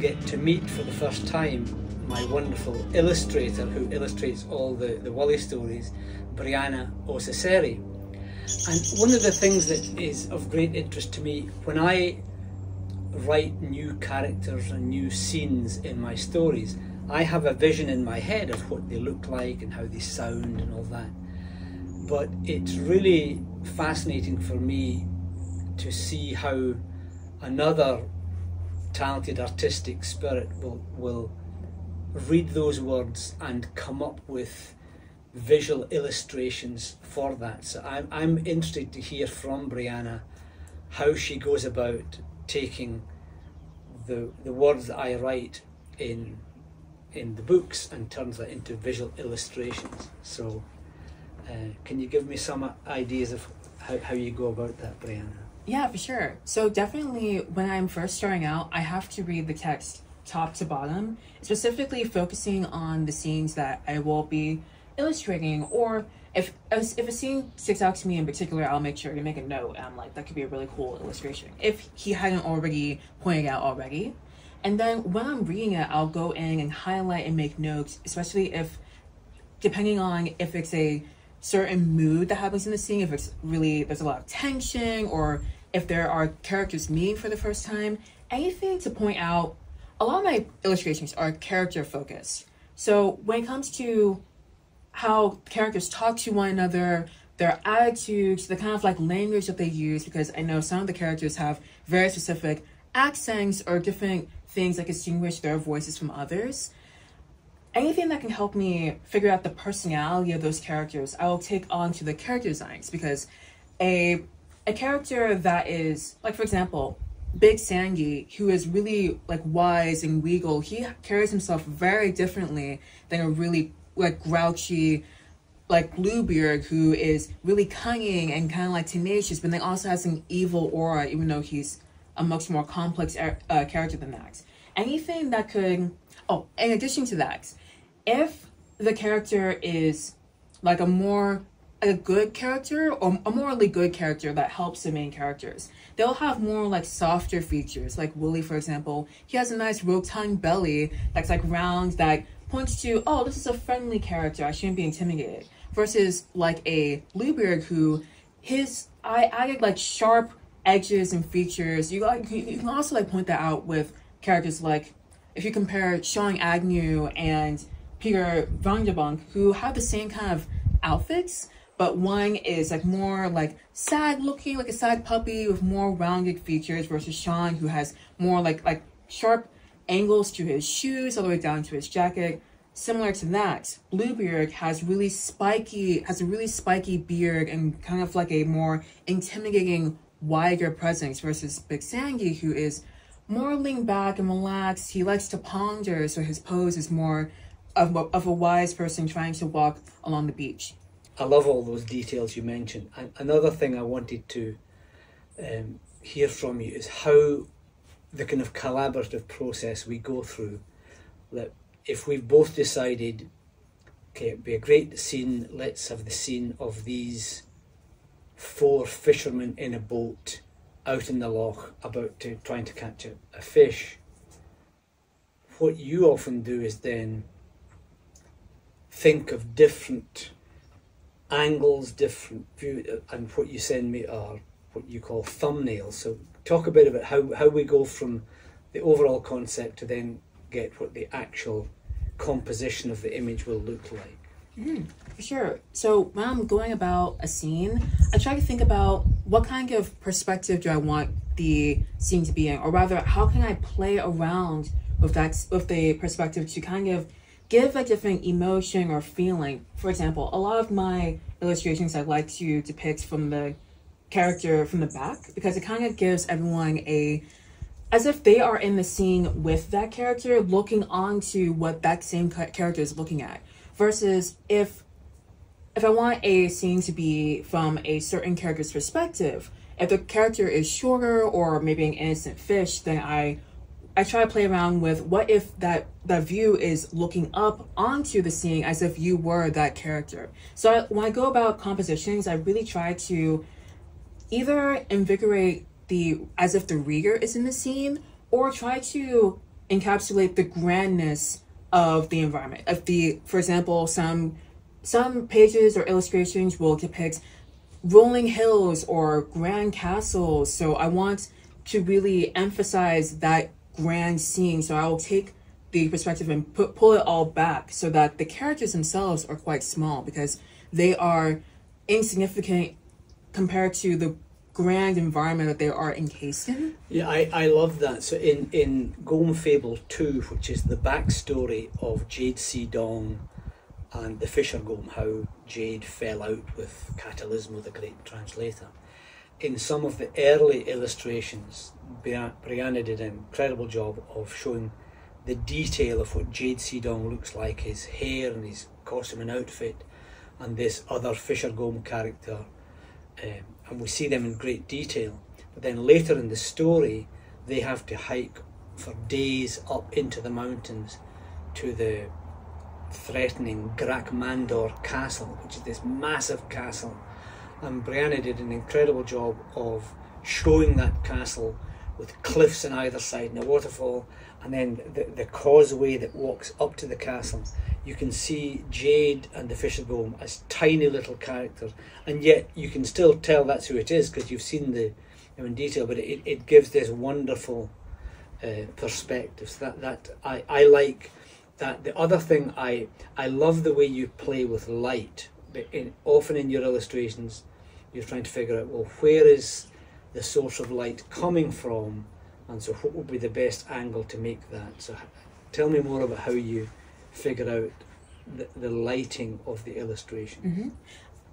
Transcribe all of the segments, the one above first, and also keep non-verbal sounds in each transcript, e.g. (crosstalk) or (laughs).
get to meet for the first time my wonderful illustrator who illustrates all the, the Wullie stories, Brianna Osaseri. And one of the things that is of great interest to me when I write new characters and new scenes in my stories, I have a vision in my head of what they look like and how they sound and all that. But it's really fascinating for me to see how another talented artistic spirit will will read those words and come up with visual illustrations for that. So I'm I'm interested to hear from Brianna how she goes about taking the the words that I write in in the books and turns that into visual illustrations. So uh, can you give me some ideas of how, how you go about that, Brianna? Yeah, for sure. So definitely when I'm first starting out, I have to read the text top to bottom, specifically focusing on the scenes that I will be illustrating or if if a scene sticks out to me in particular, I'll make sure to make a note. I'm like, that could be a really cool illustration. If he hadn't already pointed out already. And then when I'm reading it, I'll go in and highlight and make notes, especially if, depending on if it's a certain mood that happens in the scene, if it's really, there's a lot of tension, or if there are characters meeting for the first time, anything to point out. A lot of my illustrations are character focused. So when it comes to how characters talk to one another, their attitudes, the kind of like language that they use, because I know some of the characters have very specific accents or different things that distinguish their voices from others. Anything that can help me figure out the personality of those characters, I will take on to the character designs because a a character that is like for example, Big Sandy, who is really like wise and regal, he carries himself very differently than a really like grouchy like Bluebeard, who is really cunning and kind of like tenacious, but then also has an evil aura, even though he's a much more complex uh, character than that. Anything that could, oh, in addition to that, if the character is like a more a good character or a morally good character that helps the main characters. They'll have more like softer features, like Wullie, for example. He has a nice rotund belly that's like round that points to, oh, this is a friendly character. I shouldn't be intimidated. Versus like a Bluebeard who his I added like sharp edges and features. You like you can also like point that out with characters like if you compare Sean Agnew and Peter Vonderbank, who have the same kind of outfits, but one is like more like sad looking, like a sad puppy with more rounded features versus Sean, who has more like like sharp angles to his shoes all the way down to his jacket. Similar to that, Bluebeard has really spiky, has a really spiky beard and kind of like a more intimidating, wider presence versus Big Sandy, who is more lean back and relaxed. He likes to ponder, so his pose is more of, of a wise person trying to walk along the beach. I love all those details you mentioned. And another thing I wanted to um, hear from you is how the kind of collaborative process we go through. That if we've both decided, okay, it'd be a great scene, let's have the scene of these four fishermen in a boat out in the loch about to trying to catch a, a fish. What you often do is then think of different angles, different view, and what you send me are what you call thumbnails. So talk a bit about how, how we go from the overall concept to then get what the actual composition of the image will look like. Mm, sure. So when I'm going about a scene, I try to think about what kind of perspective do I want the scene to be in, or rather, how can I play around with that with the perspective to kind of give a different emotion or feeling. For example, a lot of my illustrations I like to depict from the character from the back because it kind of gives everyone a as if they are in the scene with that character looking onto what that same character is looking at versus if if i want a scene to be from a certain character's perspective if the character is shorter or maybe an innocent fish then i i try to play around with what if that that view is looking up onto the scene as if you were that character so I, when i go about compositions i really try to either invigorate the as if the reader is in the scene or try to encapsulate the grandness of the environment. If the, for example, some some pages or illustrations will depict rolling hills or grand castles. So I want to really emphasize that grand scene. So I will take the perspective and put, pull it all back so that the characters themselves are quite small because they are insignificant compared to the grand environment that they are encased in. Yeah, I, I love that. So in, in Gome Fable 2, which is the backstory of Jade C. Dong and the Fisher Gome, how Jade fell out with Catalysmo, the great translator. In some of the early illustrations, Brianna did an incredible job of showing the detail of what Jade Seedong looks like, his hair and his costume and outfit, and this other Fisher Gome character. Um, and we see them in great detail. But then later in the story, they have to hike for days up into the mountains to the threatening Grakmandor castle, which is this massive castle. And Brianna did an incredible job of showing that castle with cliffs on either side and a waterfall, and then the, the causeway that walks up to the castle. You can see Jade and the Fisher Gome as tiny little characters, and yet you can still tell that's who it is because you've seen the in detail. But it, it gives this wonderful uh, perspective. So that that I, I like that. The other thing I I love the way you play with light. In, often in your illustrations, you're trying to figure out well where is the source of light coming from, and so what would be the best angle to make that. So tell me more about how you figure out the, the lighting of the illustration. Mm-hmm.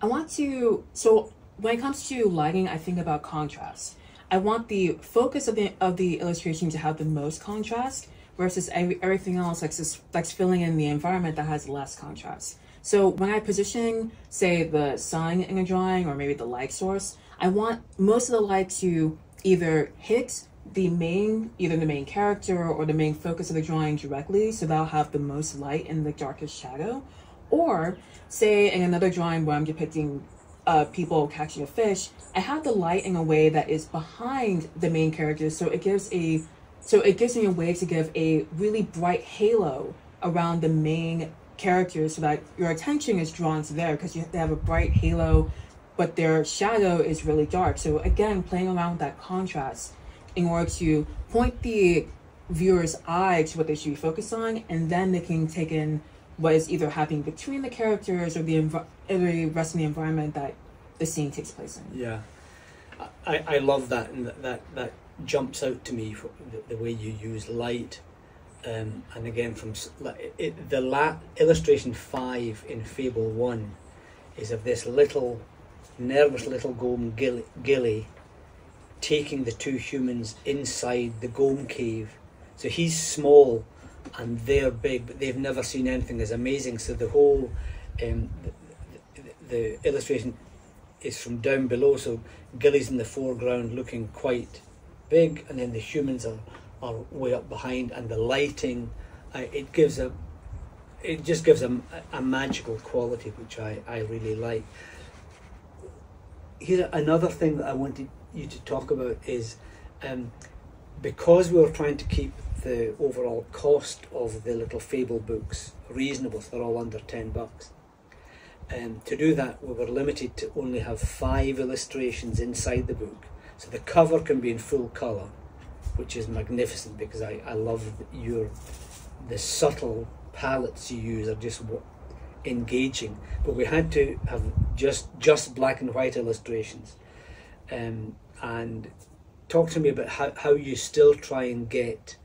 I want to so when it comes to lighting, I think about contrast. I want the focus of the of the illustration to have the most contrast versus every, everything else like, that's filling in the environment that has less contrast. So when I position, say, the sun in a drawing or maybe the light source, I want most of the light to either hit the main, either the main character or the main focus of the drawing directly, so that'll have the most light in the darkest shadow. Or, say, in another drawing where I'm depicting uh, people catching a fish, I have the light in a way that is behind the main character, so it gives a so it gives me a way to give a really bright halo around the main character so that your attention is drawn to there because you have a bright halo but their shadow is really dark. So again, playing around with that contrast in order to point the viewer's eye to what they should be focused on, and then they can take in what is either happening between the characters or the, env- the rest of the environment that the scene takes place in. Yeah, I, I love that, and that, that, that jumps out to me for the, the way you use light. Um, and again, from it, the la- illustration five in Fable One is of this little nervous little Gome Gilly, Gilly taking the two humans inside the Gome cave. So he's small and they're big, but they've never seen anything as amazing. So the whole um, the, the, the illustration is from down below. So Gilly's in the foreground looking quite big, and then the humans are, are way up behind, and the lighting uh, it gives a it just gives a, a magical quality which I, I really like here another thing that I wanted you to talk about is um, because we were trying to keep the overall cost of the little fable books reasonable, so they're all under ten bucks. Um, to do that, we were limited to only have five illustrations inside the book. So the cover can be in full colour, which is magnificent because I, I love your the subtle palettes you use are just engaging. But we had to have just just black and white illustrations. Um, and talk to me about how, how you still try and get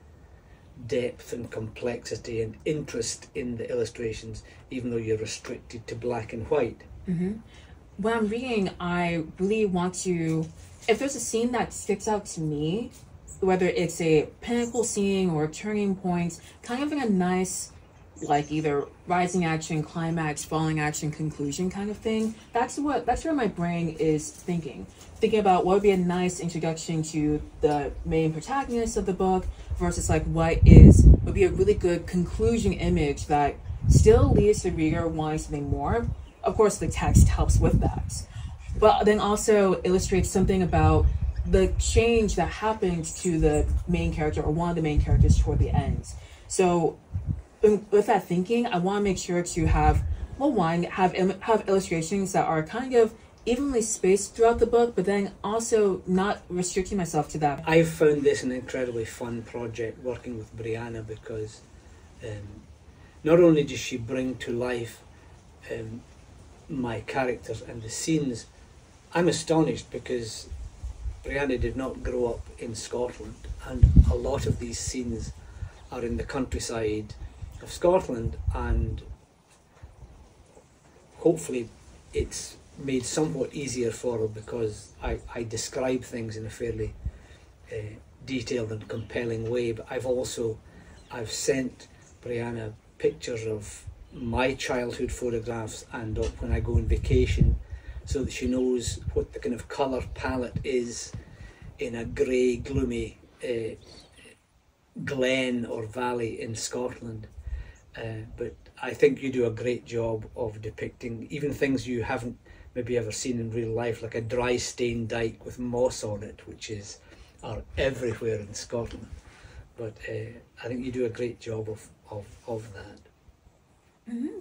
depth and complexity and interest in the illustrations, even though you're restricted to black and white. Mm-hmm. When I'm reading, I really want to, if there's a scene that sticks out to me, whether it's a pinnacle scene or a turning point, kind of in a nice like either rising action, climax, falling action, conclusion kind of thing. That's what that's where my brain is thinking. Thinking about what would be a nice introduction to the main protagonist of the book versus like what is would be a really good conclusion image that still leaves the reader wanting something more. Of course the text helps with that. But then also illustrates something about the change that happens to the main character or one of the main characters toward the end. So, with that thinking, I want to make sure to have well, one have have illustrations that are kind of evenly spaced throughout the book, but then also not restricting myself to that. I've found this an incredibly fun project working with Brianna because um, not only does she bring to life um, my characters and the scenes, I'm astonished because Brianna did not grow up in Scotland, and a lot of these scenes are in the countryside of Scotland, and hopefully it's made somewhat easier for her because I, I describe things in a fairly uh, detailed and compelling way. But I've also I've sent Brianna pictures of my childhood photographs and when I go on vacation, so that she knows what the kind of colour palette is in a grey, gloomy uh, glen or valley in Scotland. Uh, but I think you do a great job of depicting even things you haven't maybe ever seen in real life, like a dry stone dike with moss on it, which is are everywhere in Scotland. But uh, I think you do a great job of, of, of that.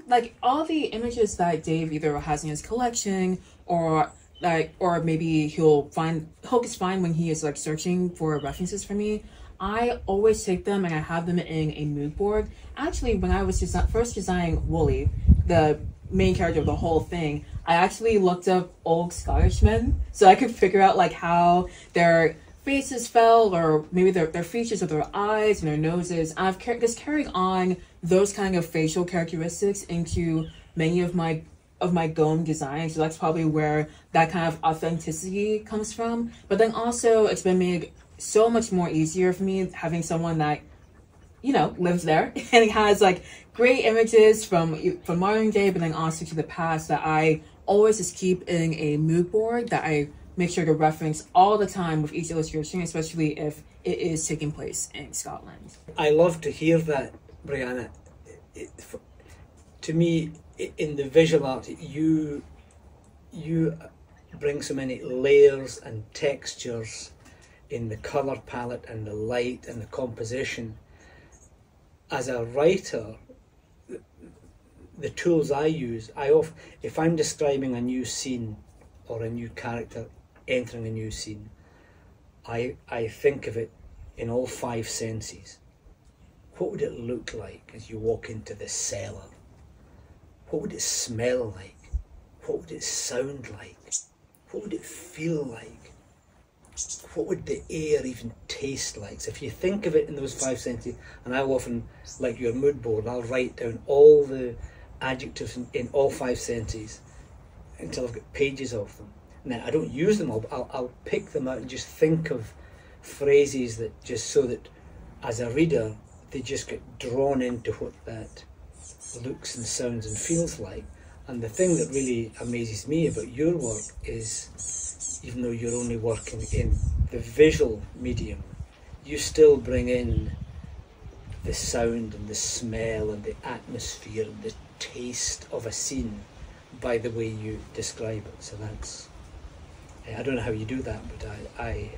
like all the images that Dave either has in his collection or like or maybe he'll find he'll find when he is like searching for references for me. I always take them and I have them in a mood board. Actually, when I was desi- first designing Wullie, the main character of the whole thing, I actually looked up old Scottish men so I could figure out like how their faces fell or maybe their, their features of their eyes and their noses. I've car- just carried on those kind of facial characteristics into many of my of my Gome design. So that's probably where that kind of authenticity comes from. But then also it's been made so much more easier for me having someone that you know lives there (laughs) and has like great images from from modern day but then also to the past that I always just keep in a mood board that I make sure to reference all the time with each illustration, especially if it is taking place in Scotland. I love to hear that, Brianna. It, f- to me, in the visual art, you you bring so many layers and textures in the color palette and the light and the composition. As a writer, the- tools I use, I if I'm describing a new scene or a new character entering a new scene, I I think of it in all five senses. What would it look like as you walk into the cellar? What would it smell like? What would it sound like? What would it feel like? What would the air even taste like? So if you think of it in those five senses, and I'll often, like your mood board, I'll write down all the adjectives in, in all five senses until I've got pages of them. And then I don't use them all, but I'll, I'll pick them out and just think of phrases that just so that as a reader they just get drawn into what that looks and sounds and feels like. And the thing that really amazes me about your work is, even though you're only working in the visual medium, you still bring in the sound and the smell and the atmosphere and the taste of a scene by the way you describe it. So that's, eh, I don't know how you do that, but I, I,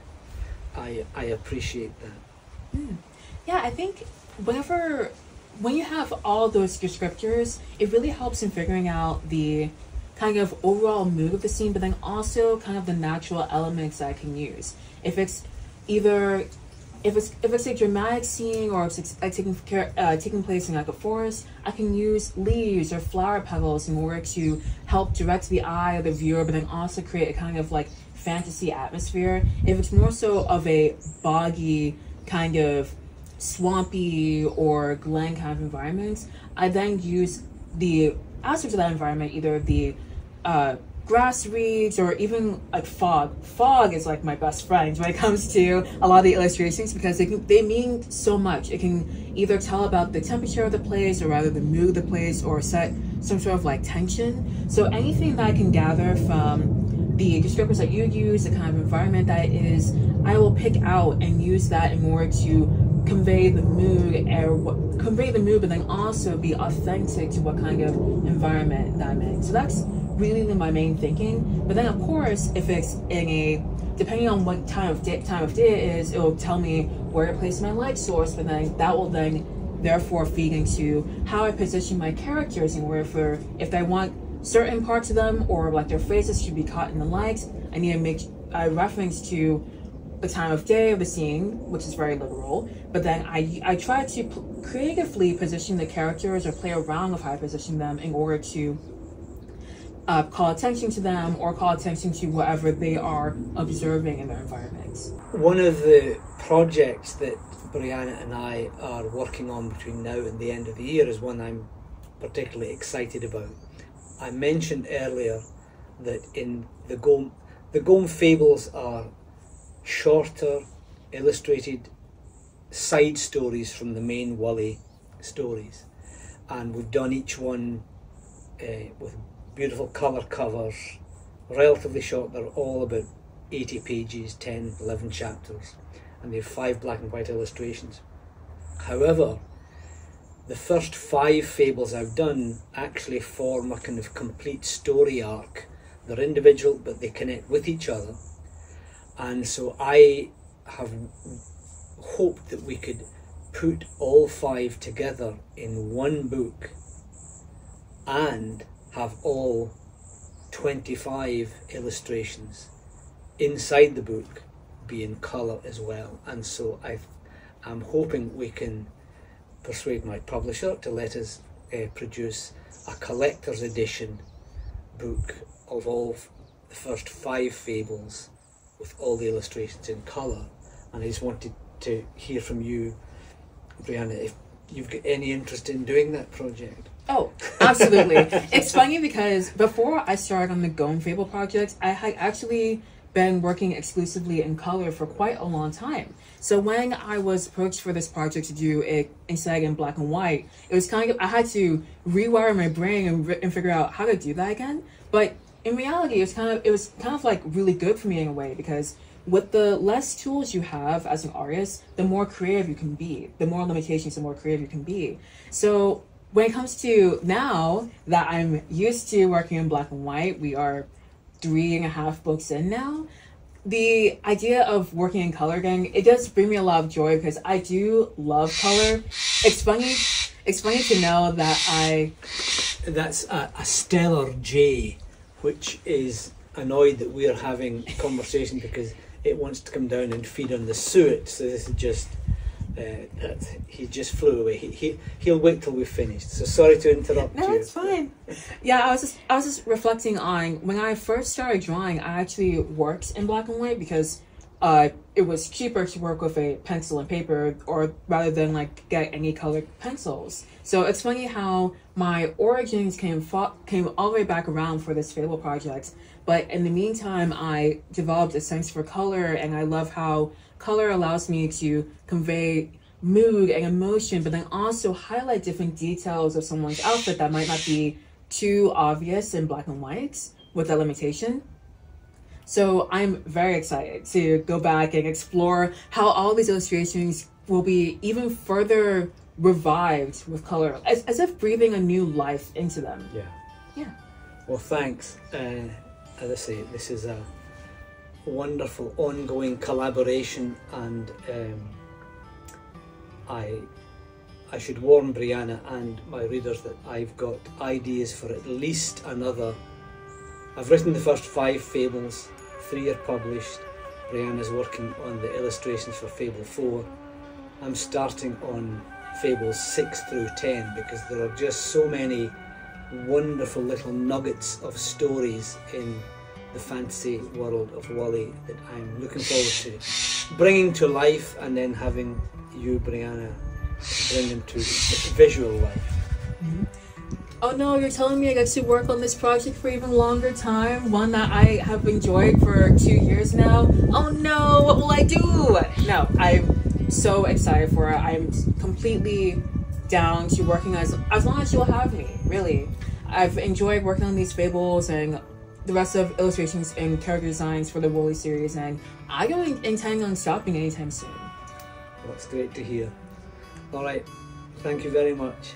I, I appreciate that. Hmm. Yeah, I think whenever when you have all those descriptors, it really helps in figuring out the kind of overall mood of the scene, but then also kind of the natural elements I can use. If it's either if it's if it's a dramatic scene or if it's like taking care, uh, taking place in like a forest, I can use leaves or flower petals in order to help direct the eye of the viewer, but then also create a kind of like fantasy atmosphere. If it's more so of a boggy kind of swampy or glen kind of environments, I then use the aspects of that environment, either the uh, grass reeds or even like fog. Fog is like my best friend when it comes to a lot of the illustrations because they, they mean so much. It can either tell about the temperature of the place or rather the mood of the place or set some sort of like tension. So anything that I can gather from the descriptors that you use, the kind of environment that is, I will pick out and use that in order to convey the mood what, convey the mood, but then also be authentic to what kind of environment that I'm in. So that's really my main thinking. But then, of course, if it's in a depending on what time of day, time of day it is, it will tell me where to place my light source, but then that will then therefore feed into how I position my characters and where for if I want certain parts of them or like their faces should be caught in the light, I need to make a reference to the time of day of the scene, which is very literal. But then I I try to p- creatively position the characters or play around with how I position them in order to uh, call attention to them or call attention to whatever they are observing in their environments. One of the projects that Brianna and I are working on between now and the end of the year is one I'm particularly excited about. I mentioned earlier that in the Gome, the Gome Fables are shorter, illustrated side stories from the main Wullie stories, and we've done each one uh, with beautiful colour covers, relatively short. They're all about 80 pages, 10, 11 chapters, and they have five black and white illustrations. However, the first five fables I've done actually form a kind of complete story arc. They're individual, but they connect with each other. And so I have hoped that we could put all five together in one book and have all 25 illustrations inside the book be in colour as well. And so i am hoping we can persuade my publisher to let us uh, produce a collector's edition book of all the first five fables with all the illustrations in colour. And I just wanted to hear from you, Brianna, if you've got any interest in doing that project. Oh, absolutely. (laughs) it's funny because before I started on the Gome Fable project, I had actually been working exclusively in color for quite a long time. So when I was approached for this project to do it instead in black and white, it was kind of I had to rewire my brain and, and figure out how to do that again. But in reality, it was kind of it was kind of like really good for me in a way because with the less tools you have as an artist, the more creative you can be. The more limitations, the more creative you can be. So when it comes to now that I'm used to working in black and white, we are three and a half books in now. The idea of working in color again, it does bring me a lot of joy because I do love color. It's funny, it's funny to know that I. That's a, a Steller jay, which is annoyed that we're having a conversation because it wants to come down and feed on the suet. So this is just uh, he just flew away. He, he he'll wait till we've finished. So sorry to interrupt no, you. it's fine. Yeah, I was just I was just reflecting on when I first started drawing. I actually worked in black and white because uh, it was cheaper to work with a pencil and paper, or rather than like get any colored pencils. So it's funny how my origins came fo- came all the way back around for this Fable project. But in the meantime, I developed a sense for color, and I love how color allows me to convey mood and emotion, but then also highlight different details of someone's outfit that might not be too obvious in black and white with that limitation. So I'm very excited to go back and explore how all these illustrations will be even further revived with color, as, as if breathing a new life into them. Yeah. Yeah. Well, thanks. Uh, as I say, this is a wonderful ongoing collaboration, and um, I I should warn Brianna and my readers that I've got ideas for at least another. I've written the first five fables, three are published. Brianna's working on the illustrations for Fable 4. I'm starting on Fables 6 through 10 because there are just so many wonderful little nuggets of stories in the fantasy world of Wullie that I'm looking forward to bringing to life and then having you, Brianna, bring them to visual life. Mm-hmm. Oh no, you're telling me I get to work on this project for even longer time? One that I have enjoyed for two years now? Oh no, what will I do? No, I'm so excited for it. I'm completely down to working as as long as you'll have me, really. I've enjoyed working on these fables and the rest of illustrations and character designs for the Wullie series, and I don't intend on stopping anytime soon. That's great to hear. All right, thank you very much.